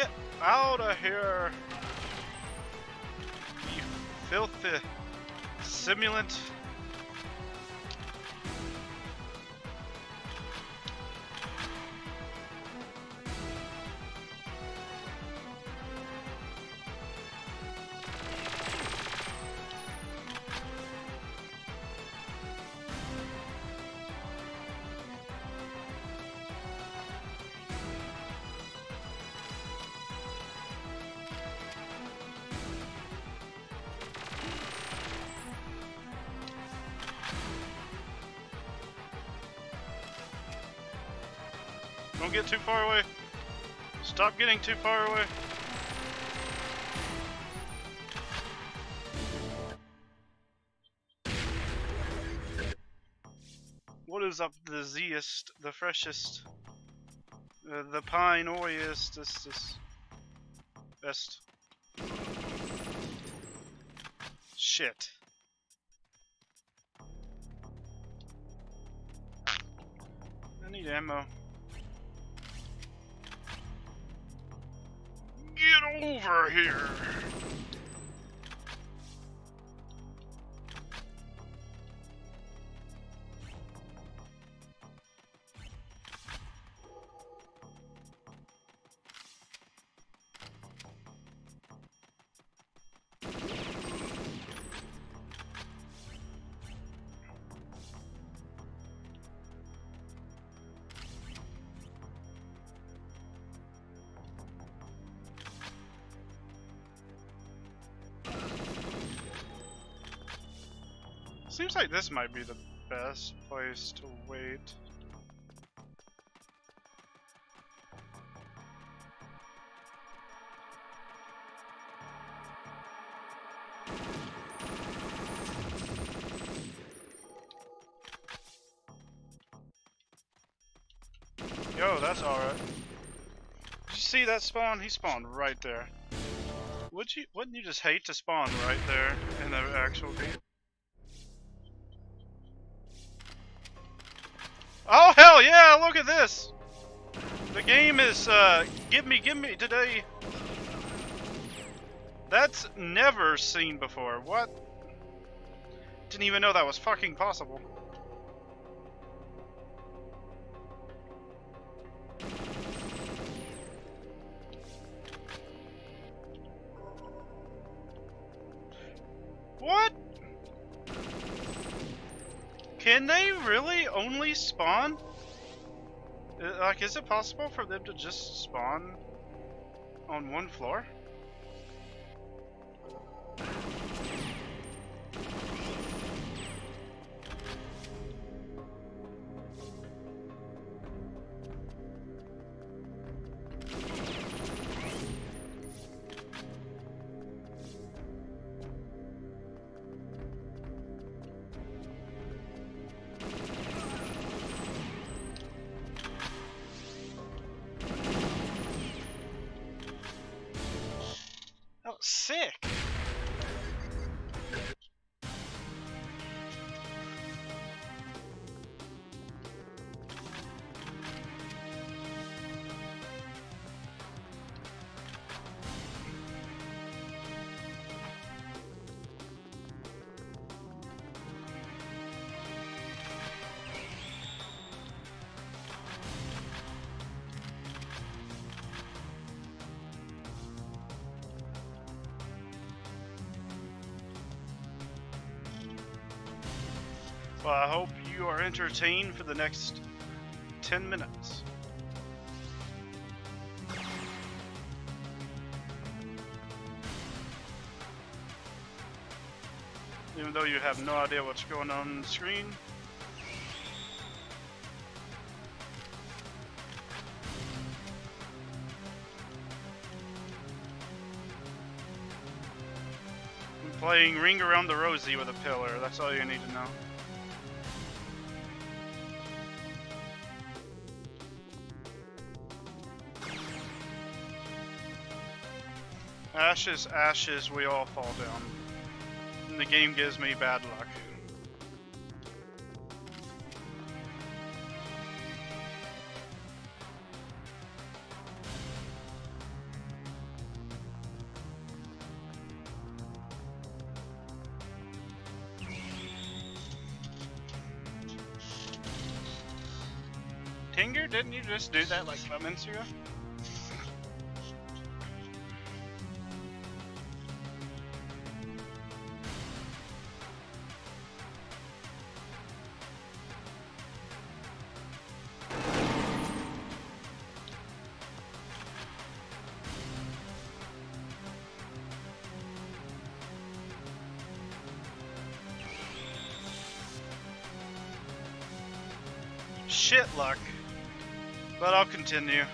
Get out of here! You filthy simulant. Too far away. Stop getting too far away. What is up the zeest, the freshest, uh, the pine oiest, this, this, best. Shit. I need ammo. Get over here! Seems like this might be the best place to wait. Yo, that's alright. Did you see that spawn? He spawned right there. Would you wouldn't you just hate to spawn right there in the actual game? Look at this! The game is uh give me give me today. That's never seen before. What? Didn't even know that was fucking possible. What? Can they really only spawn? Uh, Like, is it possible for them to just spawn on one floor? I hope you are entertained for the next 10 minutes. Even though you have no idea what's going on on the screen. I'm playing Ring Around the Rosie with a pillar, that's all you need to know. ashes, ashes, we all fall down. And the game gives me bad luck. Tinger, didn't you just do that like moments ago? Shit luck. But I'll continue.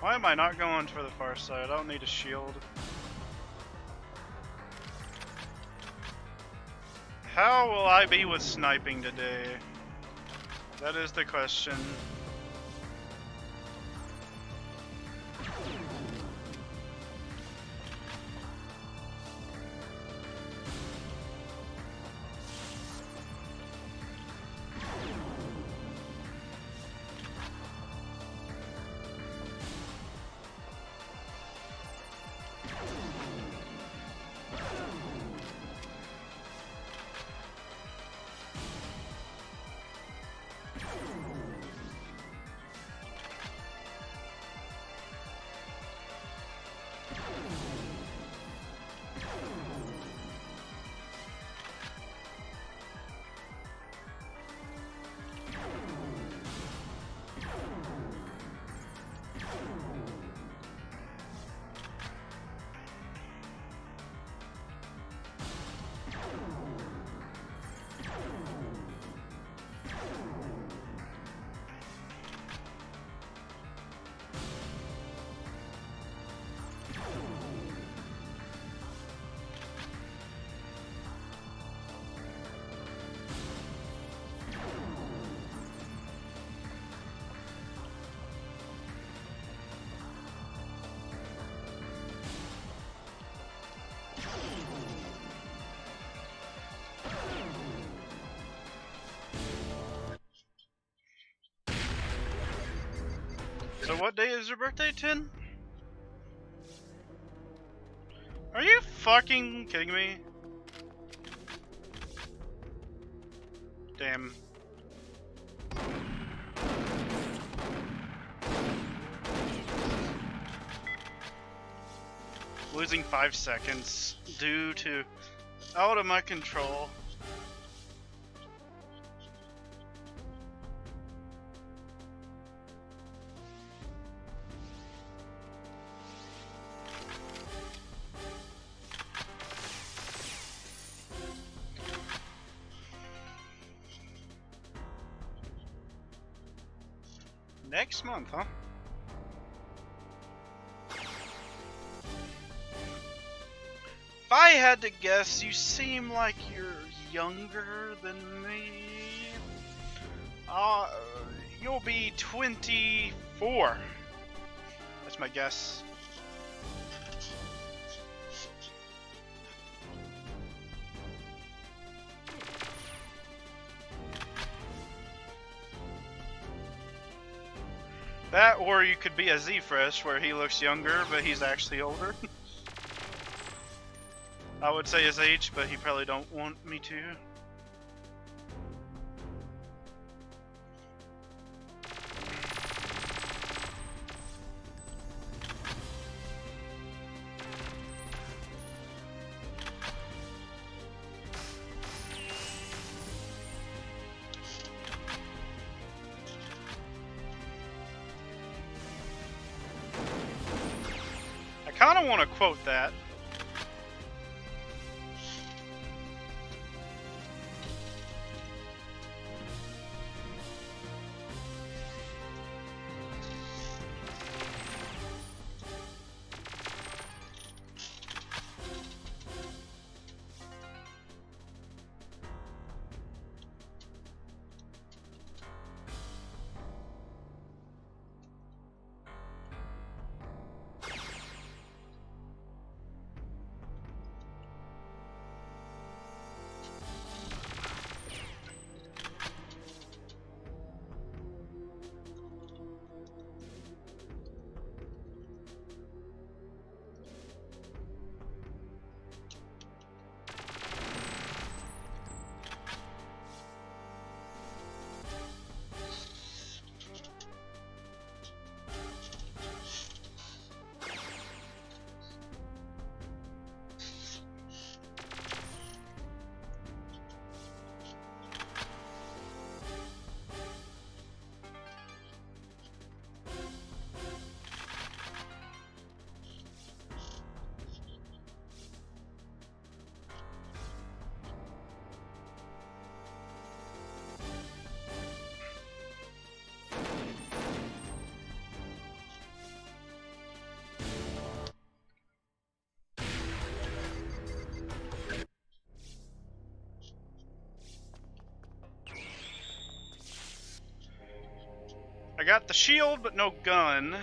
Why am I not going for the far side? I don't need a shield. How will I be with sniping today? That is the question. So what day is your birthday, Tin? Are you fucking kidding me? Damn. Losing five seconds due to out of my control. Next month, huh? If I had to guess, you seem like you're younger than me. Uh, you'll be 24. That's my guess. That, or you could be a Z-Fresh, where he looks younger, but he's actually older. I would say his age, but he probably don't want me to. Quote that. Got the shield, but no gun.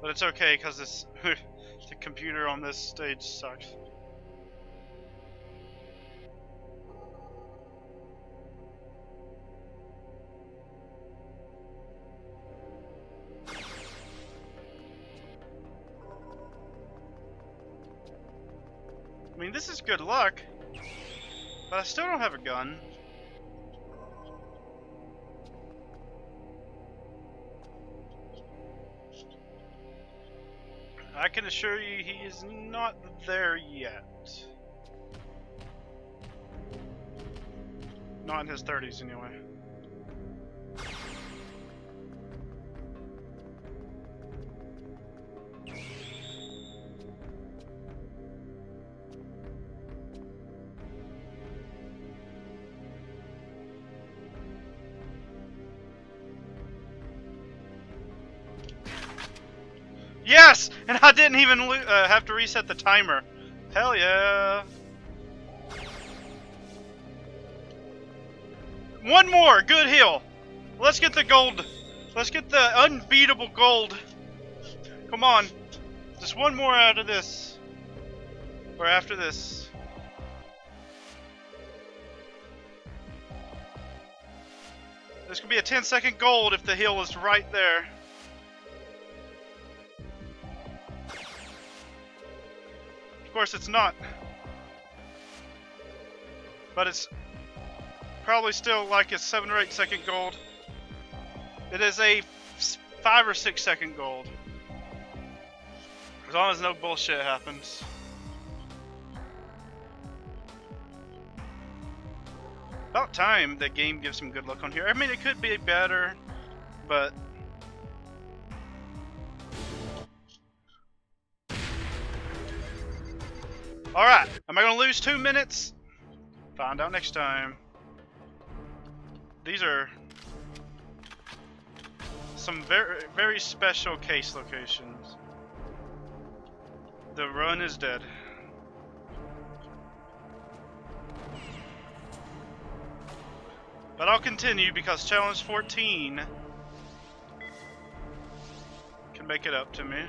But it's okay, because this the computer on this stage sucks. I mean, this is good luck, but I still don't have a gun. I can assure you he is not there yet. Not in his 30s, anyway. Didn't even uh, have to reset the timer. Hell yeah. One more! Good hill! Let's get the gold. Let's get the unbeatable gold. Come on. Just one more out of this. Or after this. This could be a 10 second gold if the hill is right there. Of course it's not. But it's probably still like a 7 or 8 second gold. It is a 5 or 6 second gold. As long as no bullshit happens. About time the game gives some good luck on here. I mean, it could be better, but Alright, am I going to lose two minutes? Find out next time. These are some very, very special case locations. The run is dead. But I'll continue because challenge 14 can make it up to me.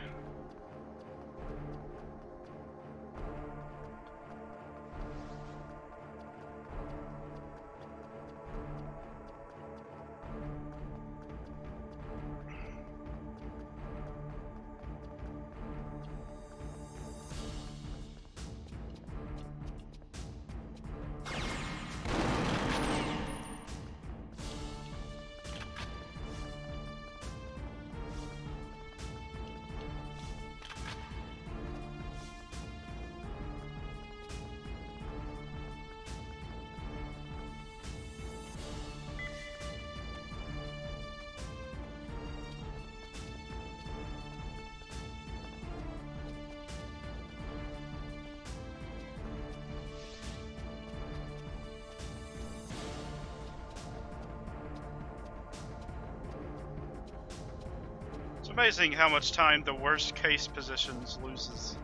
Amazing how much time the worst case positions loses.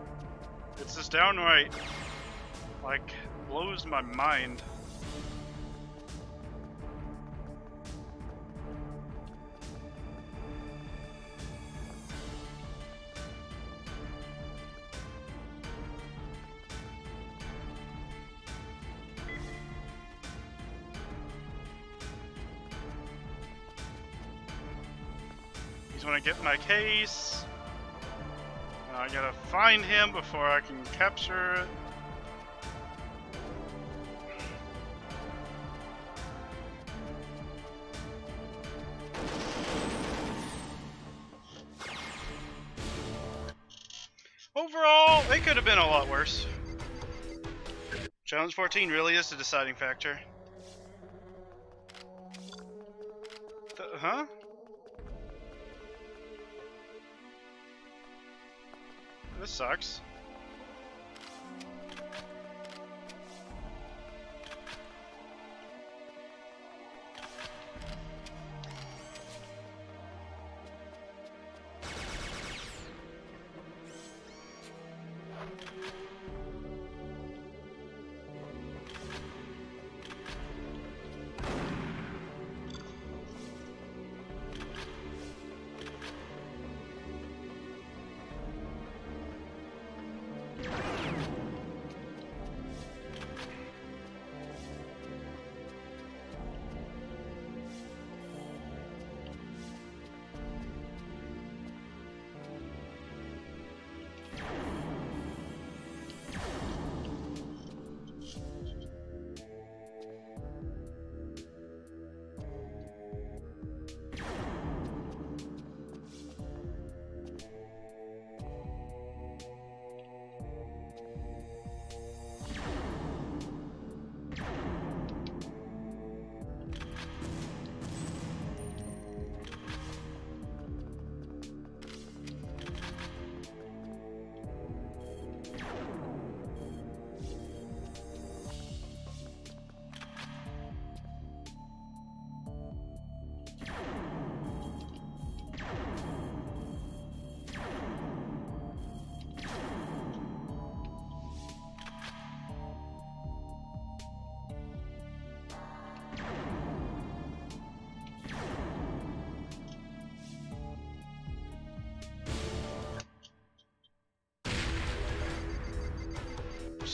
It's just downright, like, blows my mind. He's gonna get my case. I gotta find him before I can capture it. Overall, it could have been a lot worse. Challenge 14 really is the deciding factor. Huh? Sucks.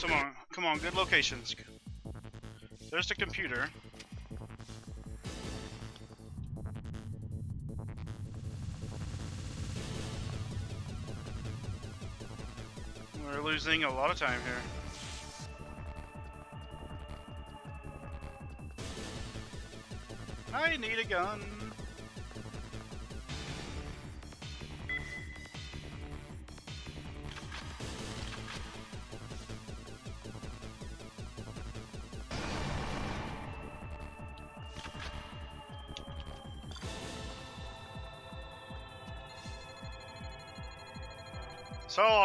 Come on, come on, good locations. There's the computer. We're losing a lot of time here. I need a gun.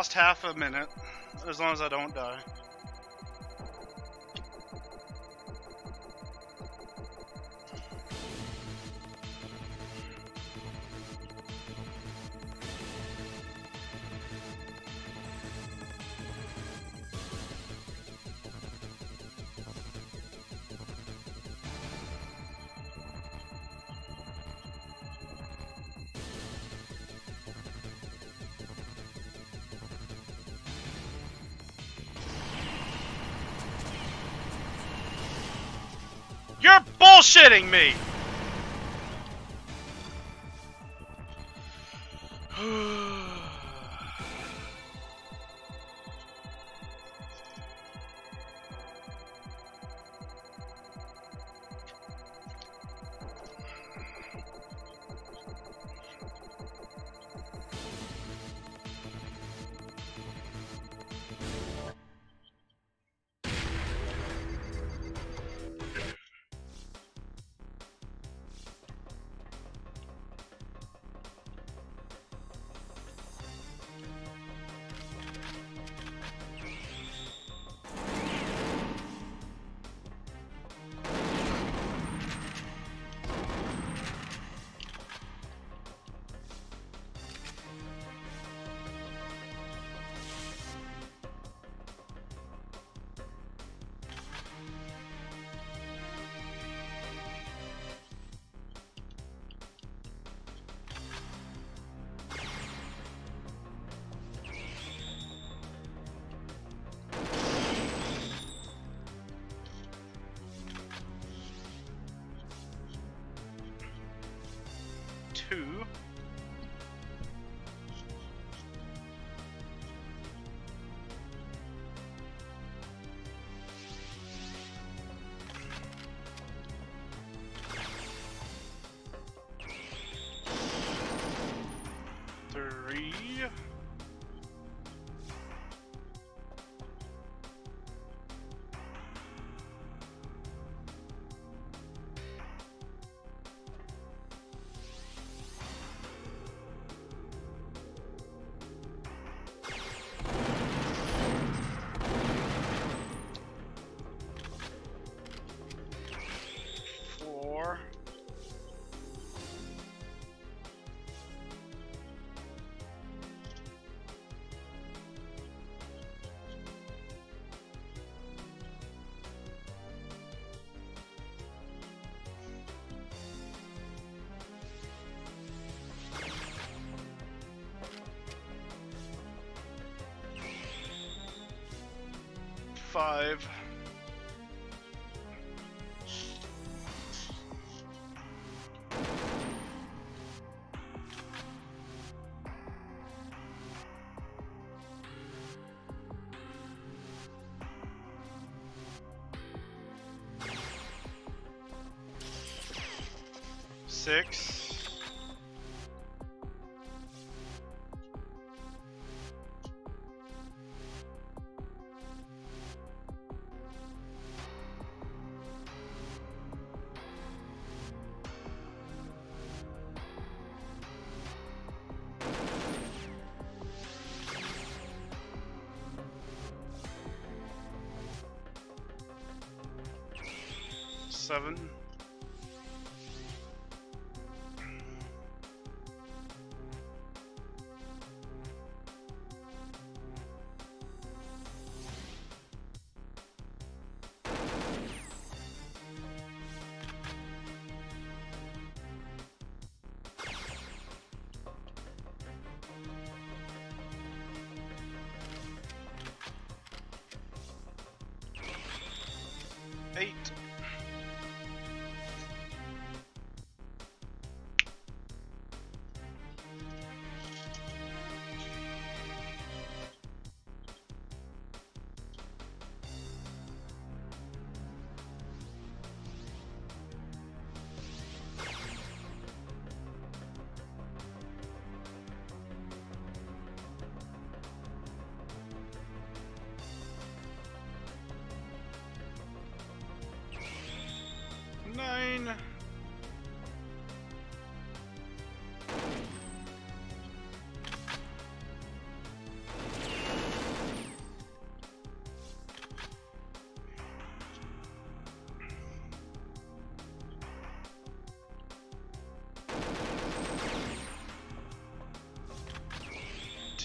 Lost half a minute, as long as I don't die. Bullshitting me! Five. Six.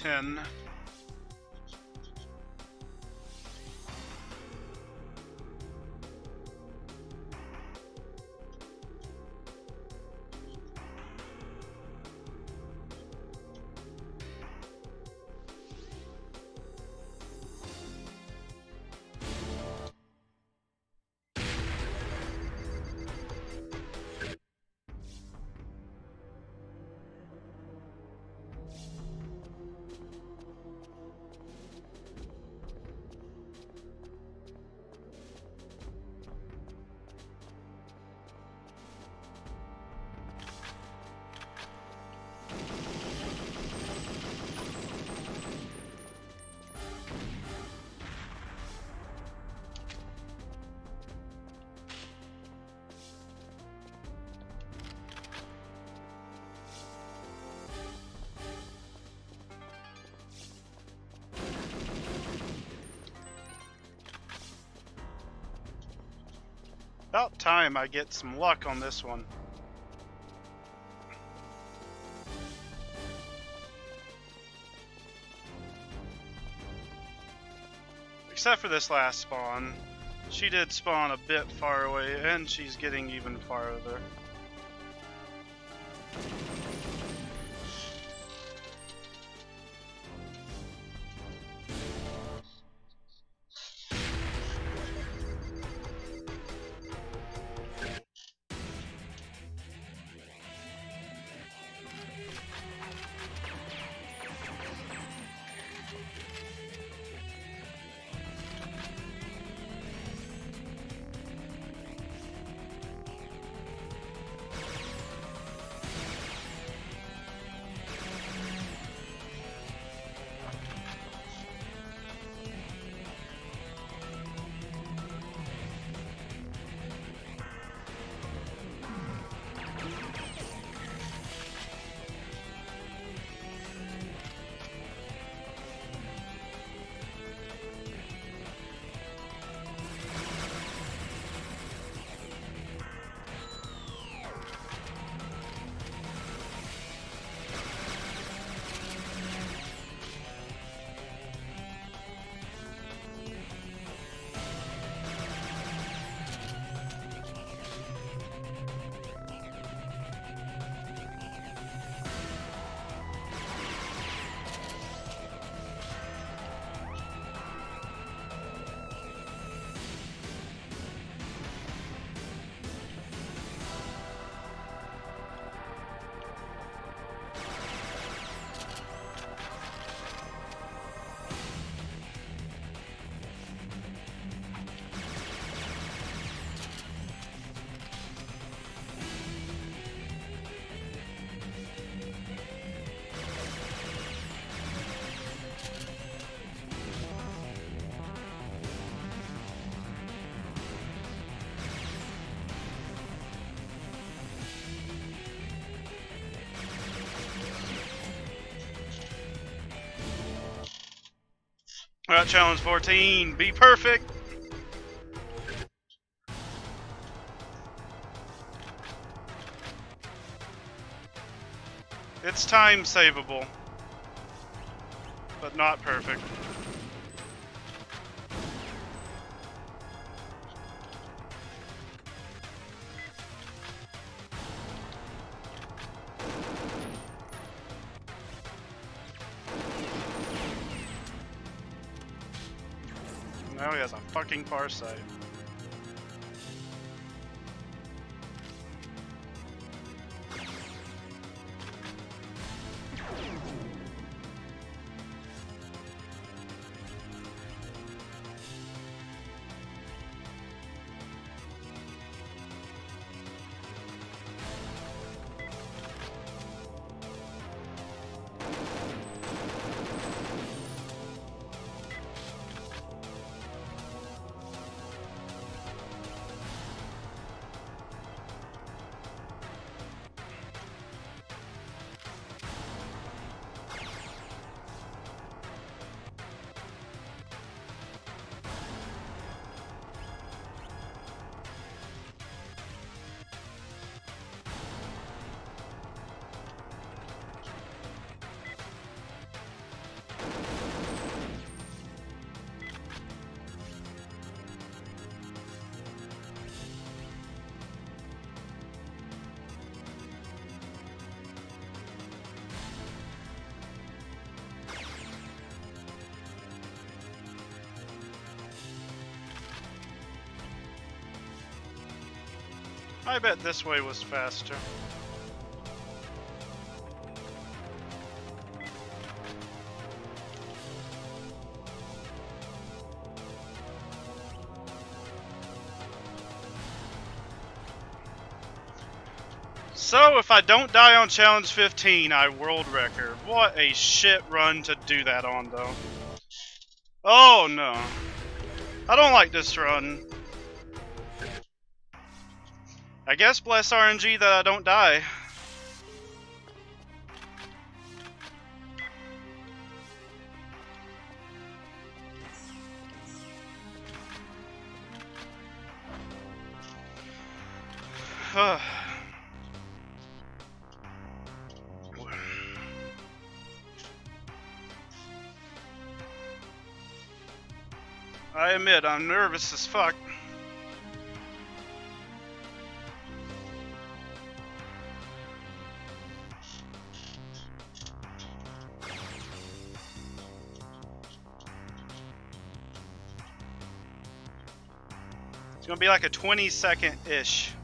10 About time I get some luck on this one. Except for this last spawn. She did spawn a bit far away, and she's getting even farther. Challenge 14. Be perfect. It's time savable, but not perfect. Fucking far. I bet this way was faster. So, if I don't die on Challenge 15, I world record. What a shit run to do that on, though. Oh, no. I don't like this run. I guess bless RNG that I don't die. I admit, I'm nervous as fuck. Gonna be like a 20 second ish.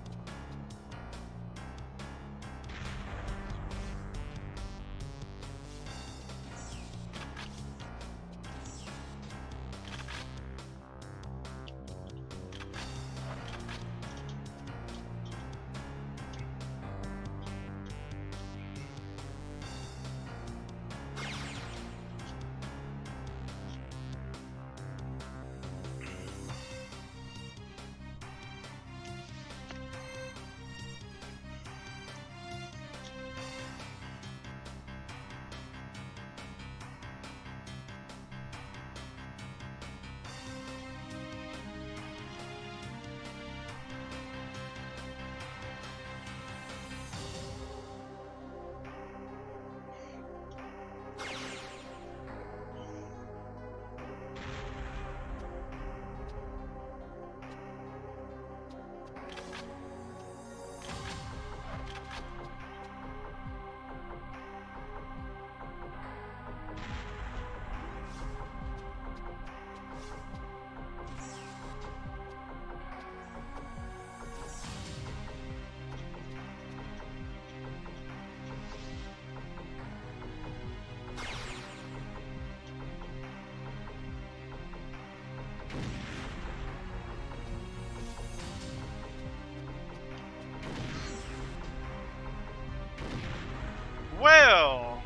Well,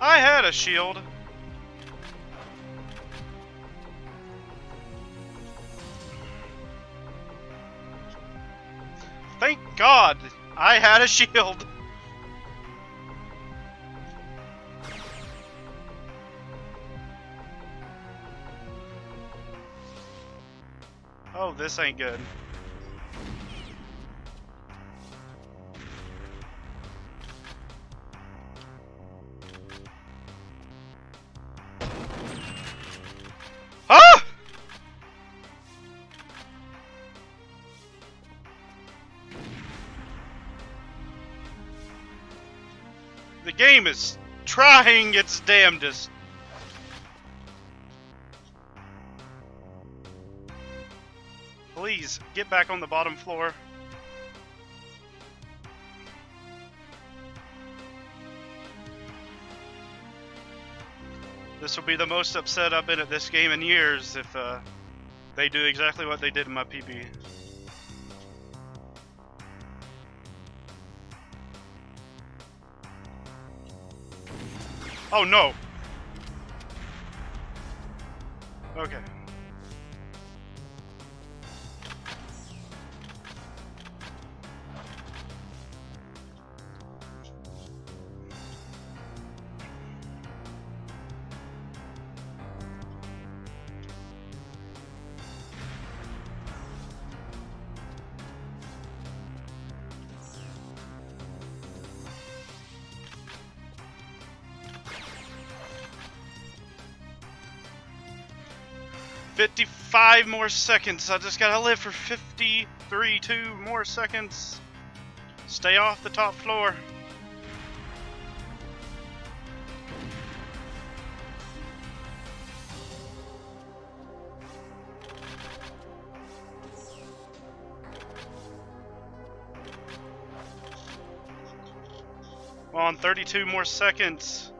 I had a shield. Thank God I had a shield. This ain't good. Ah! The game is trying its damnedest. Please, get back on the bottom floor. This will be the most upset I've been at this game in years if uh, they do exactly what they did in my PB. Oh no! Okay. five more seconds. I just gotta live for 53, two more seconds. Stay off the top floor. on 32 more seconds.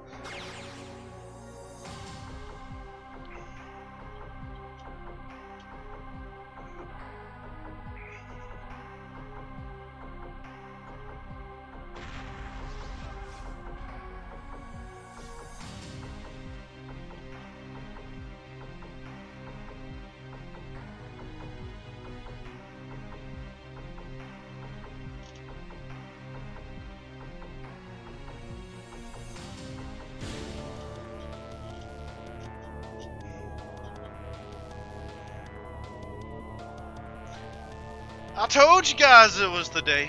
Told you guys it was the day.